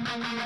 Oh